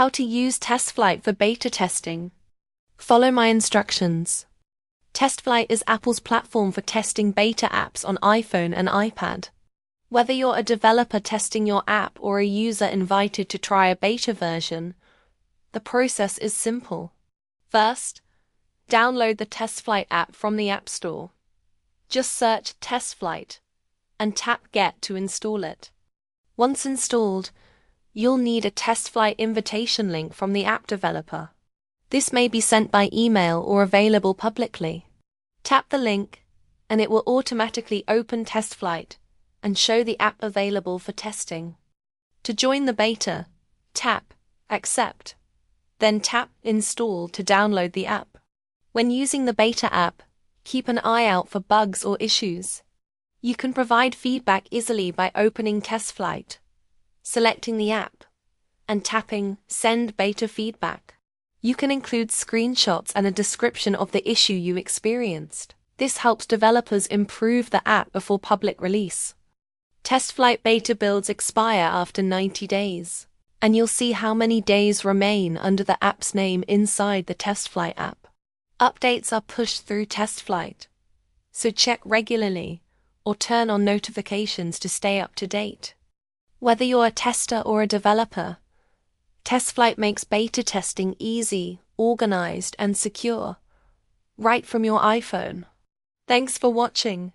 How to use TestFlight for beta testing. Follow my instructions. TestFlight is Apple's platform for testing beta apps on iPhone and iPad. Whether you're a developer testing your app or a user invited to try a beta version, the process is simple. First, download the TestFlight app from the App Store. Just search TestFlight and tap Get to install it. Once installed, you'll need a TestFlight invitation link from the app developer. This may be sent by email or available publicly. Tap the link, and it will automatically open TestFlight and show the app available for testing. To join the beta, tap Accept, then tap Install to download the app. When using the beta app, keep an eye out for bugs or issues. You can provide feedback easily by opening TestFlight, selecting the app, and tapping Send Beta Feedback. You can include screenshots and a description of the issue you experienced. This helps developers improve the app before public release. TestFlight beta builds expire after 90 days, and you'll see how many days remain under the app's name inside the TestFlight app. Updates are pushed through TestFlight, so check regularly or turn on notifications to stay up to date. Whether you're a tester or a developer, TestFlight makes beta testing easy, organized, and secure, right from your iPhone. Thanks for watching.